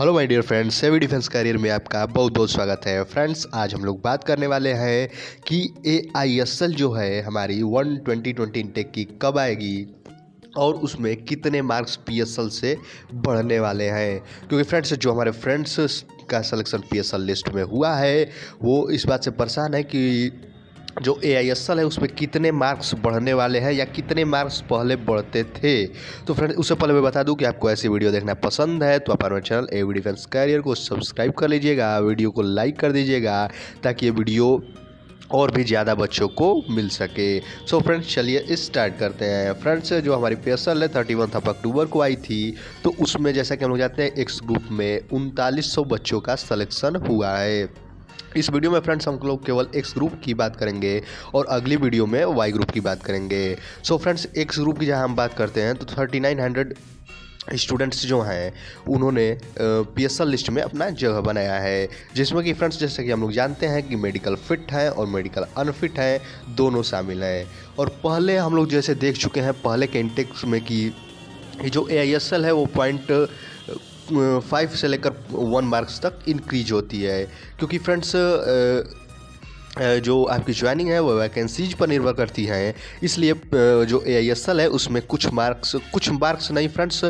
Hello my dear friends सेवी defence career में आपका बहुत बहुत स्वागत है। फ्रेंड्स आज हम लोग बात करने वाले हैं कि ए आई एस एल जो है हमारी वन ट्वेंटी ट्वेंटी इंटेक की कब आएगी और उसमें कितने मार्क्स पी एस एल से बढ़ने वाले हैं। क्योंकि फ्रेंड्स जो हमारे फ्रेंड्स का सिलेक्शन एल लिस्ट में हुआ है, वो इस बात से परेशान है कि जो ए आई एस एल है, उसमें कितने मार्क्स बढ़ने वाले हैं या कितने मार्क्स पहले बढ़ते थे? तो फ्रेंड उससे पहले मैं बता दूँ कि आपको ऐसी वीडियो देखना पसंद है तो आप हमारे channel A V defence career को सब्सक्राइब कर लीजिएगा, वीडियो को लाइक कर दीजिएगा, ताकि ये वीडियो और भी ज़्यादा बच्चों को मिल सके। सो फ्रेंड्स चलिए स्टार्ट करते हैं। फ्रेंड्स जो हमारी पी एस एल है थर्टी वन अक्टूबर को आई थी तो उसमें जैसा कि हम लोग जानते हैं एक्स ग्रुप में उनतालीस बच्चों का सलेक्शन हुआ है। इस वीडियो में फ्रेंड्स हम लोग केवल एक्स ग्रुप की बात करेंगे और अगली वीडियो में वाई ग्रुप की बात करेंगे। सो फ्रेंड्स एक्स ग्रुप की जहाँ हम बात करते हैं तो थर्टी नाइन हंड्रेड स्टूडेंट्स जो हैं, उन्होंने पी एस लिस्ट में अपना जगह बनाया है। जिसमें कि फ्रेंड्स जैसे कि हम लोग जानते हैं कि मेडिकल फिट हैं और मेडिकल अनफिट हैं, दोनों शामिल हैं। और पहले हम लोग जैसे देख चुके हैं, पहले के इंटेक्स में कि जो ए आई एस एल है, वो पॉइंट फाइव से लेकर वन मार्क्स तक इंक्रीज होती है। क्योंकि फ्रेंड्स जो आपकी ज्वाइनिंग है, वो वैकेंसीज पर निर्भर करती है। इसलिए जो ए आई एस एल है, उसमें कुछ मार्क्स कुछ मार्क्स नहीं फ्रेंड्स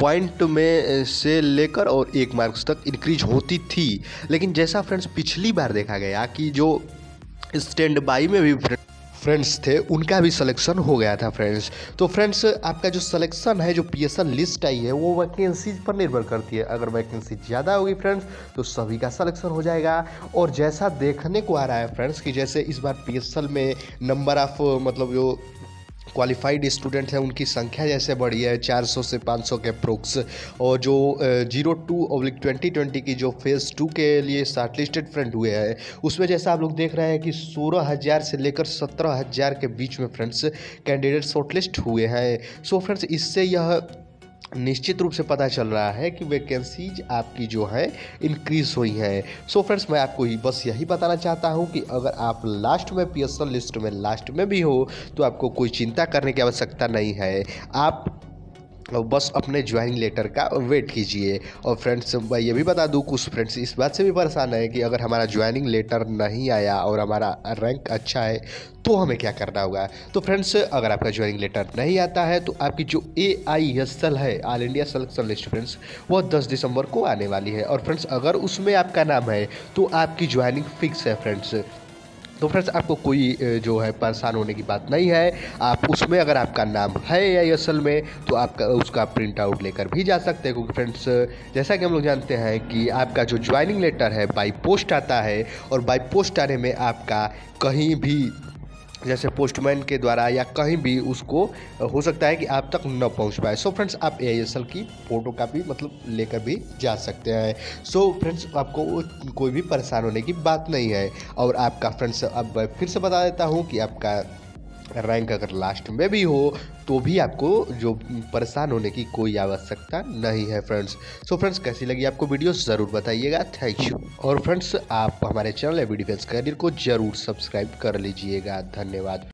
पॉइंट में से लेकर और एक मार्क्स तक इंक्रीज होती थी। लेकिन जैसा फ्रेंड्स पिछली बार देखा गया कि जो स्टैंड बाई में भी फ्रेंड्स थे, उनका भी सिलेक्शन हो गया था फ्रेंड्स तो फ्रेंड्स आपका जो सिलेक्शन है, जो पी एस एल लिस्ट आई है, वो वैकेंसीज पर निर्भर करती है. अगर वैकेंसी ज़्यादा होगी फ्रेंड्स तो सभी का सिलेक्शन हो जाएगा. और जैसा देखने को आ रहा है फ्रेंड्स कि जैसे इस बार पी एस एल में नंबर ऑफ़ मतलब जो क्वालिफाइड स्टूडेंट हैं, उनकी संख्या जैसे बढ़ी है 400 से 500 के अप्रोक्स और जो zero two oblique twenty twenty की जो फ़ेज़ टू के लिए शार्ट लिस्टेड फ्रेंड हुए हैं उसमें जैसा आप लोग देख रहे हैं कि सोलह हज़ार से लेकर सत्रह हज़ार के बीच में फ्रेंड्स कैंडिडेट शॉर्टलिस्ट हुए हैं। सो फ्रेंड्स इससे यह निश्चित रूप से पता चल रहा है कि वैकेंसीज आपकी जो है इंक्रीज हुई हैं। सो फ्रेंड्स मैं आपको ही बस यही बताना चाहता हूँ कि अगर आप लास्ट में पीएसएल लिस्ट में लास्ट में भी हो तो आपको कोई चिंता करने की आवश्यकता नहीं है। आप बस अपने ज्वाइनिंग लेटर का वेट कीजिए। और फ्रेंड्स मैं ये भी बता दूँ कुछ फ्रेंड्स इस बात से भी परेशान है कि अगर हमारा ज्वाइनिंग लेटर नहीं आया और हमारा रैंक अच्छा है तो हमें क्या करना होगा? तो फ्रेंड्स अगर आपका ज्वाइनिंग लेटर नहीं आता है तो आपकी जो ए आई एस एल है all India selection list friends वह दस दिसंबर को आने वाली है। और फ्रेंड्स अगर उसमें आपका नाम है तो आपकी ज्वाइनिंग फिक्स है फ्रेंड्स तो फ्रेंड्स, आपको कोई जो है परेशान होने की बात नहीं है। आप उसमें अगर आपका नाम है या असल में तो आपका, उसका प्रिंट आउट लेकर भी जा सकते हैं। क्योंकि फ्रेंड्स, जैसा कि हम लोग जानते हैं कि आपका जो ज्वाइनिंग लेटर है बाई पोस्ट आता है और बाई पोस्ट आने में आपका कहीं भी जैसे पोस्टमैन के द्वारा या कहीं भी उसको हो सकता है कि आप तक न पहुँच पाए। सो फ्रेंड्स आप एआईएसएल की फ़ोटो कापी मतलब लेकर भी जा सकते हैं। सो so, फ्रेंड्स आपको कोई भी परेशान होने की बात नहीं है। और आपका फ्रेंड्स अब फिर से बता देता हूँ कि आपका रैंक अगर लास्ट में भी हो तो भी आपको जो परेशान होने की कोई आवश्यकता नहीं है फ्रेंड्स सो फ्रेंड्स कैसी लगी आपको वीडियो ज़रूर बताइएगा. थैंक यू और फ्रेंड्स आप हमारे चैनल एवी डिफेंस करियर को ज़रूर सब्सक्राइब कर लीजिएगा. धन्यवाद.